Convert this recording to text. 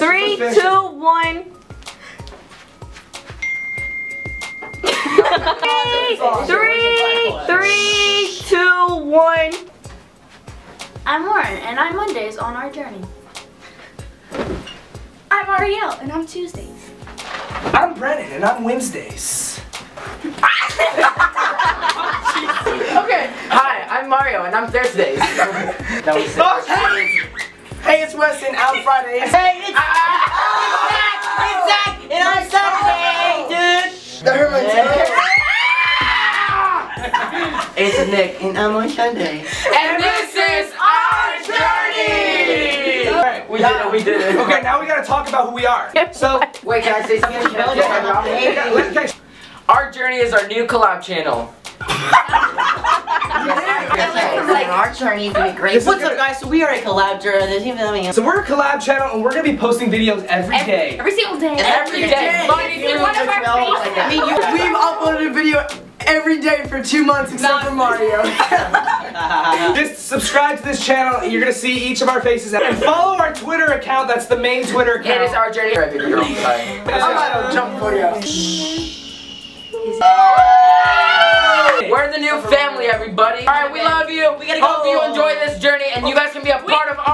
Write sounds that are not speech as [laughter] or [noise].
Three, two, one. Three, three, two, one. I'm Loren, and I'm Mondays on our journey. I'm Ariel, and I'm Tuesdays. I'm Brennen, and I'm Wednesdays. [laughs] Okay. Hi, I'm Mario, and I'm Thursdays. [laughs] that was it. [laughs] Hey! Hey, it's Weston. I'm Fridays. Hey, it's It's Nick, and I'm on Sunday. And this is our journey. Alright, We did it. We did it. Okay, now we gotta talk about who we are. [laughs] So, Wait, can I say something? Yeah, say something? okay, Our journey is our new collab channel. [laughs] Like our journey is gonna be great. What's gonna- up, guys? So we are a collab journey. There's even coming in. so we're a collab channel, and we're gonna be posting videos every day. Every single day. Every day, Monday through One of our Thursday. I mean, you, We've uploaded a video every day for two months except for Mario. [laughs] Just subscribe to this channel, and you're gonna see each of our faces. And follow our Twitter account. That's the main Twitter account. It is our journey. Alright, baby girl. Sorry. I'm gonna jump for you. We're the new family, everybody. All right, we love you. We gotta Hope you enjoy this journey, and you guys can be a part of our journey.